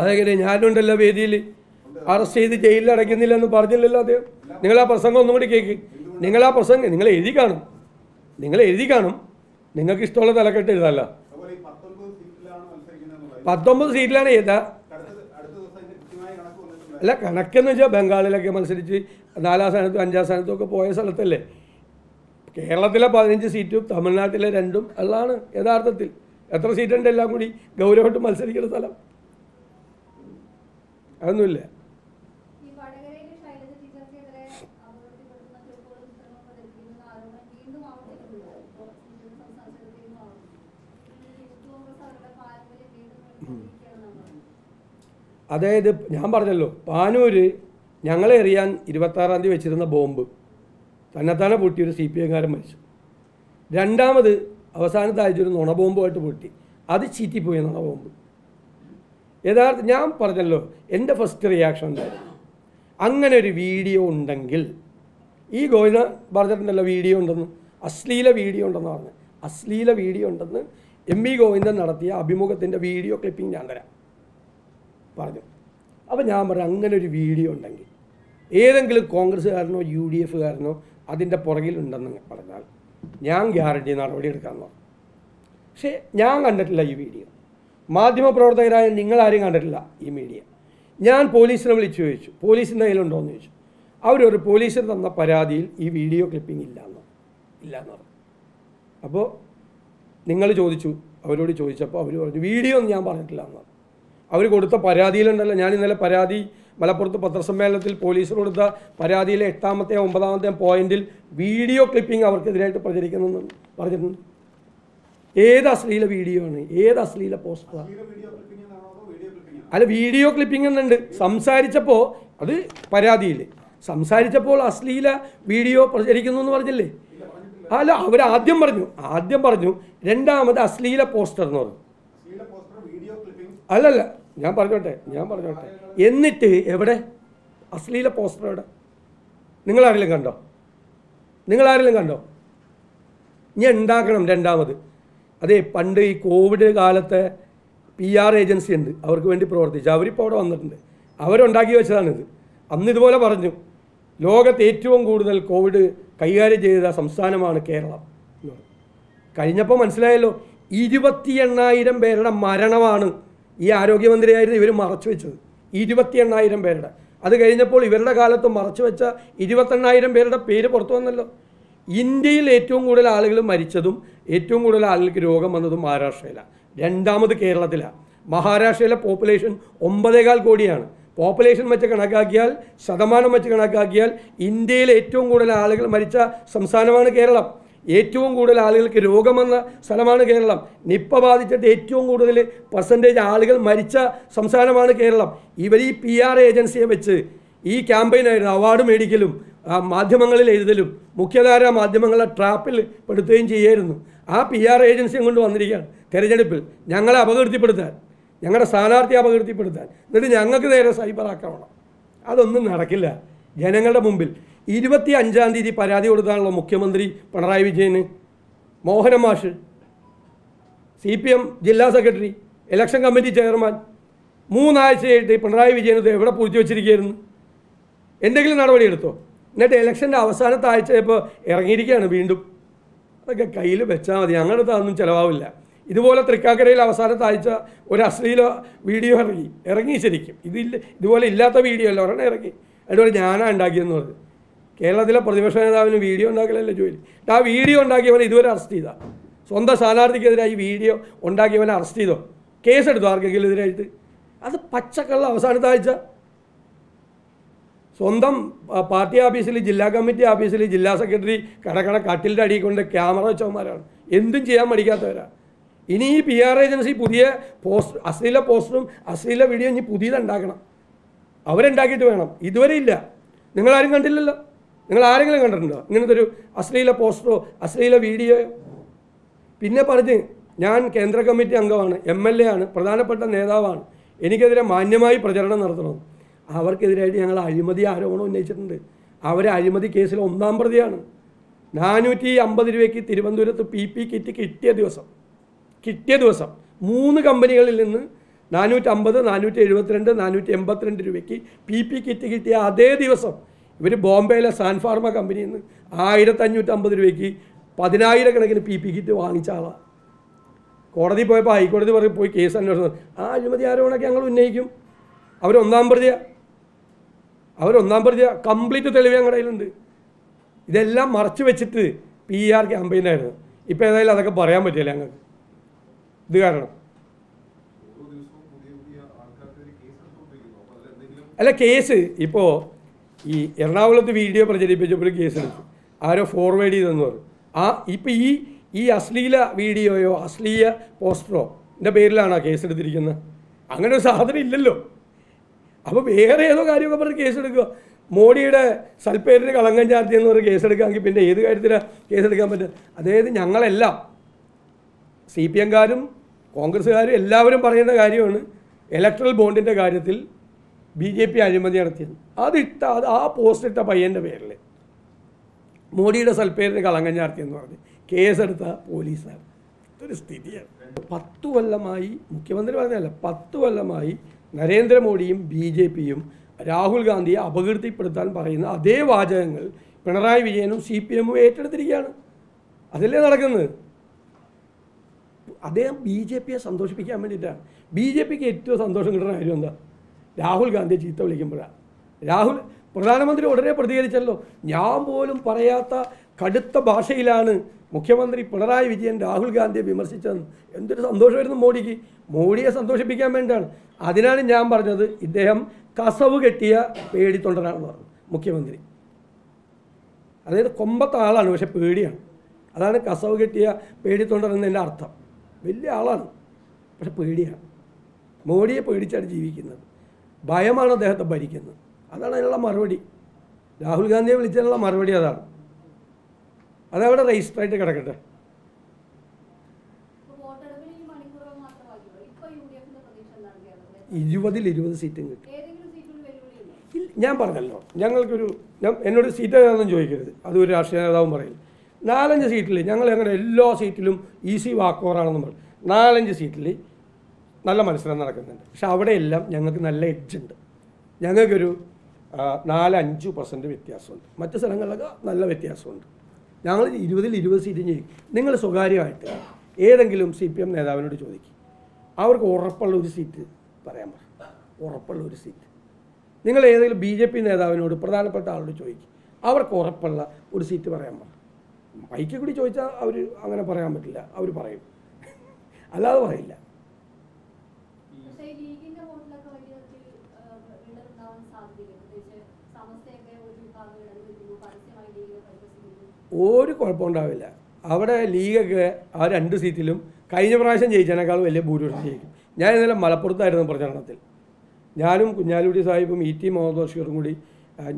അതെങ്ങനെ ഞാനുണ്ടല്ലോ വേദിയിൽ അറസ്റ്റ് ചെയ്ത് ജയിലിൽ അടയ്ക്കുന്നില്ല എന്ന് പറഞ്ഞില്ലല്ലോ അദ്ദേഹം. നിങ്ങൾ ആ പ്രസംഗം ഒന്നും കൂടി കേൾക്ക് നിങ്ങൾ ആ പ്രസംഗം നിങ്ങൾ എഴുതി കാണും. നിങ്ങൾ എഴുതി കാണും. നിങ്ങൾക്ക് ഇഷ്ടമുള്ള തലക്കെട്ട് എഴുതല്ല പത്തൊമ്പത് സീറ്റിലാണ് ഏതാ? അല്ല കണക്കെന്ന് വെച്ചാൽ ബംഗാളിലൊക്കെ മത്സരിച്ച് നാലാം സ്ഥാനത്തും അഞ്ചാം സ്ഥാനത്തും ഒക്കെ പോയ സ്ഥലത്തല്ലേ. കേരളത്തിലെ പതിനഞ്ച് സീറ്റും തമിഴ്നാട്ടിലെ രണ്ടും അതാണ് യഥാർത്ഥത്തിൽ. എത്ര സീറ്റുണ്ട് എല്ലാം കൂടി? ഗൗരവമായിട്ട് മത്സരിക്കുന്ന സ്ഥലം. അതൊന്നുമില്ല. അതായത് ഞാൻ പറഞ്ഞല്ലോ പാനൂര് ഞങ്ങളെ എറിയാൻ ഇരുപത്താറാം തീയതി വെച്ചിരുന്ന ബോംബ്. തന്നെത്താനെ പൊട്ടി ഒരു സി പി എംകാരൻ മരിച്ചു. രണ്ടാമത് അവസാനത്തെ അയച്ചൊരു നുണ ബോംബുമായിട്ട് പൊട്ടി. അത് ചീറ്റിപ്പോയി നുണ ബോംബ്. യഥാർത്ഥ ഞാൻ പറഞ്ഞല്ലോ എന്റെ ഫസ്റ്റ് റിയാക്ഷൻ എന്തായിരുന്നു അങ്ങനെ ഒരു വീഡിയോ ഉണ്ടെങ്കിൽ ഈ ഗോവിന്ദ പറഞ്ഞിട്ടുണ്ടല്ലോ വീഡിയോ ഉണ്ടെന്ന് അശ്ലീല വീഡിയോ ഉണ്ടെന്ന് പറഞ്ഞു. അശ്ലീല വീഡിയോ ഉണ്ടെന്ന് എം വി ഗോവിന്ദൻ നടത്തിയ അഭിമുഖത്തിന്റെ വീഡിയോ ക്ലിപ്പിംഗ് ഞാൻ തരാം. പറഞ്ഞു. അപ്പോൾ ഞാൻ പറഞ്ഞു അങ്ങനെ ഒരു വീഡിയോ ഉണ്ടെങ്കിൽ ഏതെങ്കിലും കോൺഗ്രസ്സുകാരനോ യു ഡി എഫുകാരനോ അതിന്റെ പുറകിലുണ്ടെന്ന് പറഞ്ഞാൽ ഞാൻ ഗ്യാരണ്ടി നടപടി എടുക്കാമെന്ന് പക്ഷേ ഞാൻ കണ്ടിട്ടില്ല ഈ വീഡിയോ മാധ്യമപ്രവർത്തകരായ നിങ്ങളാരും കണ്ടിട്ടില്ല ഈ മീഡിയ. ഞാൻ പോലീസിനെ വിളിച്ചു ചോദിച്ചു. പോലീസിന്റെ കയ്യിലുണ്ടോ എന്ന് ചോദിച്ചു. അവരൊരു പോലീസിന് തന്ന പരാതിയിൽ ഈ വീഡിയോ ക്ലിപ്പിംഗ് ഇല്ല എന്ന് ഇല്ല എന്ന് പറഞ്ഞു. അപ്പോൾ നിങ്ങൾ ചോദിച്ചു. അവരോട് ചോദിച്ചപ്പോൾ അവർ പറഞ്ഞു വീഡിയോ ഒന്നും ഞാൻ പറഞ്ഞിട്ടില്ല എന്ന് പറഞ്ഞു. അവർ കൊടുത്ത പരാതിയിലുണ്ടല്ലോ. ഞാൻ ഇന്നലെ പരാതി മലപ്പുറത്ത് പത്രസമ്മേളനത്തിൽ പോലീസ് കൊടുത്ത പരാതിയിലെ എട്ടാമത്തെ ഒമ്പതാമത്തെ പോയിന്റിൽ വീഡിയോ ക്ലിപ്പിംഗ് അവർക്കെതിരായിട്ട് പ്രചരിക്കുന്നു പറഞ്ഞിട്ടുണ്ട്. ഏത് അശ്ലീല വീഡിയോ ആണ്? ഏത് അശ്ലീല പോസ്റ്ററാണ് അല്ല വീഡിയോ ക്ലിപ്പിംഗ് എന്നുണ്ട്. സംസാരിച്ചപ്പോൾ അത് പരാതിയിൽ സംസാരിച്ചപ്പോൾ അശ്ലീല വീഡിയോ പ്രചരിക്കുന്നു എന്ന് പറഞ്ഞില്ലേ? അല്ല അവർ ആദ്യം പറഞ്ഞു ആദ്യം പറഞ്ഞു രണ്ടാമത് അശ്ലീല പോസ്റ്റർ എന്ന് പറഞ്ഞു. അല്ലല്ല ഞാൻ പറഞ്ഞോട്ടെ ഞാൻ പറഞ്ഞോട്ടെ. എന്നിട്ട് എവിടെ? അശ്ലീല പോസ്റ്റർ എവിടെ? നിങ്ങളാരെങ്കിലും കണ്ടോ? നിങ്ങളാരെങ്കിലും കണ്ടോ? ഇനി ഉണ്ടാക്കണം രണ്ടാമത്. അതെ പണ്ട് ഈ കോവിഡ് കാലത്തെ പി ആർ ഏജൻസി ഉണ്ട്. അവർക്ക് വേണ്ടി പ്രവർത്തിച്ചു. അവരിപ്പോൾ അവിടെ വന്നിട്ടുണ്ട്. അവരുണ്ടാക്കി വെച്ചതാണിത്. അന്ന് ഇതുപോലെ പറഞ്ഞു. ലോകത്ത് ഏറ്റവും കൂടുതൽ കോവിഡ് കൈകാര്യം ചെയ്ത സംസ്ഥാനമാണ് കേരളം കഴിഞ്ഞപ്പോൾ മനസ്സിലായല്ലോ ഇരുപത്തി എണ്ണായിരം പേരുടെ മരണമാണ് ഈ ആരോഗ്യമന്ത്രിയായിരുന്നു ഇവർ മറച്ചു വെച്ചത്. ഇരുപത്തി എണ്ണായിരം പേരുടെ. അത് കഴിഞ്ഞപ്പോൾ ഇവരുടെ കാലത്ത് മറച്ചു വെച്ച ഇരുപത്തെണ്ണായിരം പേരുടെ പേര് പുറത്തു വന്നല്ലോ. ഇന്ത്യയിൽ ഏറ്റവും കൂടുതൽ ആളുകൾ മരിച്ചതും ഏറ്റവും കൂടുതൽ ആളുകൾക്ക് രോഗം വന്നത് മഹാരാഷ്ട്രയിലാണ് രണ്ടാമത് കേരളത്തിലാണ് മഹാരാഷ്ട്രയിലെ പോപ്പുലേഷൻ ഒമ്പതേകാൽ കോടിയാണ്. പോപ്പുലേഷൻ വെച്ച് കണക്കാക്കിയാൽ ശതമാനം വെച്ച് കണക്കാക്കിയാൽ ഇന്ത്യയിൽ ഏറ്റവും കൂടുതൽ ആളുകൾ മരിച്ച സംസ്ഥാനമാണ് കേരളം. ഏറ്റവും കൂടുതൽ ആളുകൾക്ക് രോഗം വന്ന സ്ഥലമാണ് കേരളം. നിപ്പ ബാധിച്ചിട്ട് ഏറ്റവും കൂടുതൽ പെർസെന്റേജ് ആളുകൾ മരിച്ച സംസ്ഥാനമാണ് കേരളം. ഇവർ ഈ പി ആർ ഏജൻസിയെ വെച്ച് ഈ ക്യാമ്പയിനായിരുന്നു അവാർഡ് മേടിക്കലും മാധ്യമങ്ങളിൽ എഴുതലും മുഖ്യധാര മാധ്യമങ്ങളെ ട്രാപ്പിൽ പെടുത്തുകയും ചെയ്യായിരുന്നു. ആ പി ആർ ഏജൻസിയും കൊണ്ട് വന്നിരിക്കുകയാണ് തെരഞ്ഞെടുപ്പിൽ. ഞങ്ങളെ അപകീർത്തിപ്പെടുത്താൻ ഞങ്ങളുടെ സ്ഥാനാർത്ഥിയെ അപകീർത്തിപ്പെടുത്താൻ. എന്നിട്ട് ഞങ്ങൾക്ക് നേരെ സൈബർ ആക്രമണം അതൊന്നും നടക്കില്ല. ജനങ്ങളുടെ മുമ്പിൽ ഇരുപത്തി അഞ്ചാം തീയതി പരാതി കൊടുത്താണല്ലോ മുഖ്യമന്ത്രി പിണറായി വിജയന് Mohana Mash C P M ജില്ലാ സെക്രട്ടറി ഇലക്ഷൻ കമ്മിറ്റി ചെയർമാൻ മൂന്നാഴ്ചയായിട്ട് പിണറായി വിജയൻ ഇത് എവിടെ പൂഴ്ത്തി വെച്ചിരിക്കുകയായിരുന്നു? എന്തെങ്കിലും നടപടി എടുത്തോ? എന്നിട്ട് ഇലക്ഷന്റെ അവസാനത്തെ ആഴ്ച ഇപ്പോൾ ഇറങ്ങിയിരിക്കുകയാണ് വീണ്ടും. അതൊക്കെ കയ്യിൽ വെച്ചാൽ മതി. അടുത്ത് അതൊന്നും ചിലവാവില്ല. ഇതുപോലെ തൃക്കാക്കരയിൽ അവസാനത്തെ ആഴ്ച ഒരു അശ്ലീല വീഡിയോ ഇറങ്ങി. ഇറങ്ങി ശരിക്കും. ഇതില്ല ഇതുപോലെ ഇല്ലാത്ത വീഡിയോ അല്ല. ഒരെണ്ണം ഇറങ്ങി. അതുപോലെ ഞാനാണ് ഉണ്ടാക്കിയെന്ന് പറഞ്ഞു. കേരളത്തിലെ പ്രതിപക്ഷ നേതാവിന് വീഡിയോ ഉണ്ടാക്കലല്ലേ ജോലി? ആ വീഡിയോ ഉണ്ടാക്കിയവനെ ഇതുവരെ അറസ്റ്റ് ചെയ്താ. സ്വന്തം സ്ഥാനാർത്ഥിക്കെതിരായി വീഡിയോ ഉണ്ടാക്കിയവനെ അറസ്റ്റ് ചെയ്തോ? കേസെടുത്തു ആർക്കെങ്കിലും എതിരായിട്ട്? അത് പച്ചക്കള്ള അവസാനത്തെ ആഴ്ച. സ്വന്തം പാർട്ടി ഓഫീസിൽ ജില്ലാ കമ്മിറ്റി ഓഫീസിൽ ജില്ലാ സെക്രട്ടറി കടക്കട കട്ടിലിന്റെ അടിയിൽ കൊണ്ട് ക്യാമറ വെച്ചവന്മാരാണ്. എന്തും ചെയ്യാൻ പഠിക്കാത്തവരാണ് ഇനി ഈ പി ആർ ഏജൻസി പുതിയ പോസ്റ്റ് അശ്ലീല പോസ്റ്ററും അശ്ലീല വീഡിയോ ഇനി പുതിയതുണ്ടാക്കണം അവരുണ്ടാക്കിയിട്ട് വേണം. ഇതുവരെ ഇല്ല. നിങ്ങളാരും കണ്ടില്ലല്ലോ. നിങ്ങൾ ആരെങ്കിലും കണ്ടിട്ടുണ്ടോ? ഇങ്ങനത്തെ ഒരു അശ്ലീല പോസ്റ്ററോ അശ്ലീല വീഡിയോയോ? പിന്നെ പറഞ്ഞ് ഞാൻ കേന്ദ്ര കമ്മിറ്റി അംഗമാണ് എം എൽ എ ആണ് പ്രധാനപ്പെട്ട നേതാവാണ്. എനിക്കെതിരെ മാന്യമായി പ്രചരണം നടത്തണം. അവർക്കെതിരായിട്ട് ഞങ്ങൾ അഴിമതി ആരോപണം ഉന്നയിച്ചിട്ടുണ്ട്. അവർ അഴിമതി കേസിൽ ഒന്നാം പ്രതിയാണ്. നാനൂറ്റി അമ്പത് രൂപയ്ക്ക് തിരുവനന്തപുരത്ത് പി പി കിറ്റ് കിട്ടിയ ദിവസം കിട്ടിയ ദിവസം മൂന്ന് കമ്പനികളിൽ നിന്ന് നാനൂറ്റമ്പത് നാനൂറ്റി എഴുപത്തിരണ്ട് നാനൂറ്റി എൺപത്തിരണ്ട് രൂപയ്ക്ക് പി പി കിറ്റ് കിട്ടിയ അതേ ദിവസം ഇവർ ബോംബെയിലെ സാൻഫാർമ കമ്പനിയിൽ നിന്ന് ആയിരത്തഞ്ഞൂറ്റമ്പത് രൂപയ്ക്ക് പതിനായിരക്കണക്കിന് പി പി കിറ്റ് വാങ്ങിച്ച ആളാണ് കോടതി പോയപ്പോൾ ഹൈക്കോടതി പറയും പോയി കേസ് അന്വേഷണം. ആ അഴിമതി ആരോപണമൊക്കെ ഞങ്ങൾ ഉന്നയിക്കും. അവരൊന്നാം പ്രതിയാണ് അവരൊന്നാം പ്രതി കംപ്ലീറ്റ് തെളിവ് ഞങ്ങളുടെ കയ്യിലുണ്ട്. ഇതെല്ലാം മറച്ചു വെച്ചിട്ട് പി ആർ ക്യാമ്പയിനായിരുന്നു ഇപ്പോൾ ഏതായാലും അതൊക്കെ പറയാൻ പറ്റില്ല ഞങ്ങൾക്ക്. ഇത് കാരണം. അല്ല കേസ് ഇപ്പോൾ ഈ എറണാകുളത്ത് വീഡിയോ പ്രചരിപ്പിച്ചപ്പോൾ കേസ് എടുത്തു. ആരോ ഫോർവേഡ് ചെയ്തെന്ന് പറഞ്ഞു. ആ ഇപ്പം ഈ ഈ അശ്ലീല വീഡിയോയോ അശ്ലീല പോസ്റ്ററോ എന്റെ പേരിലാണോ ആ കേസ് എടുത്തിരിക്കുന്നത് അങ്ങനെ ഒരു സാധനം ഇല്ലല്ലോ. അപ്പോൾ വേറെ ഏതോ കാര്യമൊക്കെ പറഞ്ഞ് കേസെടുക്കുക. മോഡിയുടെ സൽപ്പേരിന് കളങ്കം ചാർത്തി എന്ന് പറഞ്ഞ് കേസ് എടുക്കാമെങ്കിൽ പിന്നെ ഏത് കാര്യത്തിലാണ് കേസെടുക്കാൻ പറ്റുക? അതായത് ഞങ്ങളെല്ലാം സി പി എംകാരും കോൺഗ്രസ്സുകാരും എല്ലാവരും പറയുന്ന കാര്യമാണ് ഇലക്ട്രൽ ബോണ്ടിന്റെ കാര്യത്തിൽ ബി ജെ പി അഴിമതി നടത്തിയത്. അതിട്ട അത് ആ പോസ്റ്റ് ഇട്ട പയ്യന്റെ പേരിൽ മോഡിയുടെ സൽപ്പേരിന് കളങ്കം ചാർത്തിയെന്ന് പറഞ്ഞ് കേസെടുത്ത പോലീസാണ് ഇതൊരു സ്ഥിതിയാണ്. പത്തു കൊല്ലമായി മുഖ്യമന്ത്രി പറഞ്ഞതല്ല പത്തു കൊല്ലമായി നരേന്ദ്രമോദിയും ബി ജെ പിയും രാഹുൽ ഗാന്ധിയെ അപകീർത്തിപ്പെടുത്താൻ പറയുന്ന അതേ വാചകങ്ങൾ പിണറായി വിജയനും സി പി എമ്മും ഏറ്റെടുത്തിരിക്കുകയാണ്. അതല്ലേ നടക്കുന്നത്? അദ്ദേഹം ബി ജെ പിയെ സന്തോഷിപ്പിക്കാൻ വേണ്ടിയിട്ടാണ്. ബി ജെ പിക്ക് ഏറ്റവും സന്തോഷം കിട്ടുന്ന കാര്യം എന്താ? രാഹുൽ ഗാന്ധിയെ ചീത്ത വിളിക്കുമ്പോഴാണ് രാഹുൽ പ്രധാനമന്ത്രി ഉടനെ പ്രതികരിച്ചല്ലോ. ഞാൻ പോലും പറയാത്ത കടുത്ത ഭാഷയിലാണ് മുഖ്യമന്ത്രി പിണറായി വിജയൻ രാഹുൽ ഗാന്ധിയെ വിമർശിച്ചതെന്ന്. എന്തൊരു സന്തോഷമായിരുന്നു മോഡിക്ക് മോഡിയെ സന്തോഷിപ്പിക്കാൻ വേണ്ടിയാണ് അതിനാണ് ഞാൻ പറഞ്ഞത് ഇദ്ദേഹം കസവ് കെട്ടിയ പേടിത്തൊണ്ടനാണെന്ന് പറഞ്ഞു മുഖ്യമന്ത്രി. അതായത് കൊമ്പത്തെ ആളാണ് പക്ഷെ പേടിയാണ്. അതാണ് കസവ് കെട്ടിയ പേടിത്തൊണ്ടൻ എന്നതിന്റെ അർത്ഥം. വലിയ ആളാണ് പക്ഷെ പേടിയാണ്. മോഡിയെ പേടിച്ചാണ് ജീവിക്കുന്നത്. ഭയമാണ് അദ്ദേഹത്തെ ഭരിക്കുന്നത്. അതാണ് അതിനുള്ള മറുപടി. രാഹുൽ ഗാന്ധിയെ വിളിച്ചതിനുള്ള മറുപടി അതാണ്. അതവിടെ രജിസ്റ്ററായിട്ട് കിടക്കട്ടെ. ഇരുപതിൽ ഇരുപത് സീറ്റും കിട്ടും. ഞാൻ പറഞ്ഞല്ലോ. ഞങ്ങൾക്കൊരു ഞാൻ എന്നോട് സീറ്റ് ഏതാണെന്നും ചോദിക്കരുത്. അത് ഒരു രാഷ്ട്രീയ നേതാവും പറയില്ല നാലഞ്ച് സീറ്റിൽ ഞങ്ങൾ ഞങ്ങളുടെ എല്ലാ സീറ്റിലും ഈസി വാക്കോറാണെന്ന് പറയും. നാലഞ്ച് സീറ്റിൽ നല്ല മത്സരം നടക്കുന്നുണ്ട്. പക്ഷെ അവിടെയെല്ലാം ഞങ്ങൾക്ക് നല്ല എഡ്ജ് ഉണ്ട്. ഞങ്ങൾക്കൊരു നാലഞ്ച് പെർസെന്റ് വ്യത്യാസമുണ്ട്. മറ്റ് സ്ഥലങ്ങളിലൊക്കെ നല്ല വ്യത്യാസമുണ്ട്. ഞങ്ങൾ ഇരുപതിൽ ഇരുപത് സീറ്റും ചെയ്യും നിങ്ങൾ സ്വകാര്യമായിട്ട് ഏതെങ്കിലും സി പി എം നേതാവിനോട് ചോദിക്കും. അവർക്ക് ഉറപ്പുള്ള ഒരു സീറ്റ് പറയാൻ പറ. ഉറപ്പുള്ള ഒരു സീറ്റ് നിങ്ങൾ ഏതെങ്കിലും ബി ജെ പി നേതാവിനോട് പ്രധാനപ്പെട്ട ആളോട് ചോദിക്കും. അവർക്ക് ഉറപ്പുള്ള ഒരു സീറ്റ് പറയാൻ പറ. മൈക്കിൽ കൂടി ചോദിച്ചാൽ അവർ അങ്ങനെ പറയാൻ പറ്റില്ല. അവർ പറയും. അല്ലാതെ പറയില്ല. ഒരു കുഴപ്പമുണ്ടാവില്ല. അവിടെ ലീഗൊക്കെ ആ രണ്ട് സീറ്റിലും കഴിഞ്ഞ പ്രാവശ്യം ജയിച്ചതിനേക്കാൾ വലിയ ഭൂരിപക്ഷം ജയിക്കും. ഞാൻ ഇന്നലെ മലപ്പുറത്തായിരുന്നു പ്രചരണത്തിൽ ഞാനും കുഞ്ഞാലുടി സാഹിബും ഇ ടി മുഹമ്മദ് ബഷീറും കൂടി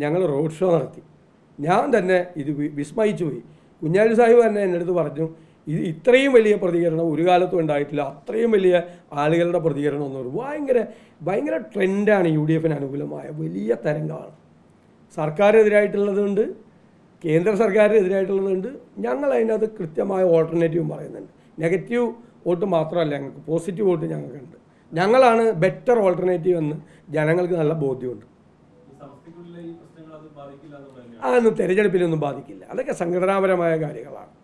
ഞങ്ങൾ റോഡ് ഷോ നടത്തി. ഞാൻ തന്നെ ഇത് വിസ്മയിച്ചു പോയി. കുഞ്ഞാലി സാഹിബ് തന്നെ എന്റെ അടുത്ത് പറഞ്ഞു ഇത് ഇത്രയും വലിയ പ്രതികരണം ഒരു കാലത്തും ഉണ്ടായിട്ടില്ല. അത്രയും വലിയ ആളുകളുടെ പ്രതികരണം എന്ന് പറയും ഭയങ്കര ഭയങ്കര ട്രെൻഡാണ് യു ഡി എഫിന് അനുകൂലമായ വലിയ തരംഗമാണ്. സർക്കാരെതിരായിട്ടുള്ളതുണ്ട് കേന്ദ്ര സർക്കാരിനെതിരായിട്ടുള്ളതുണ്ട് ഞങ്ങൾ അതിനകത്ത് കൃത്യമായ ഓൾട്ടർനേറ്റീവും പറയുന്നുണ്ട്. നെഗറ്റീവ് വോട്ട് മാത്രമല്ല ഞങ്ങൾക്ക് പോസിറ്റീവ് വോട്ട് ഞങ്ങൾക്കുണ്ട്. ഞങ്ങളാണ് ബെറ്റർ ഓൾട്ടർനേറ്റീവ് എന്ന് ജനങ്ങൾക്ക് നല്ല ബോധ്യമുണ്ട്. അതൊന്നും തെരഞ്ഞെടുപ്പിനൊന്നും ബാധിക്കില്ല. അതൊക്കെ സംഘടനാപരമായ കാര്യങ്ങളാണ്.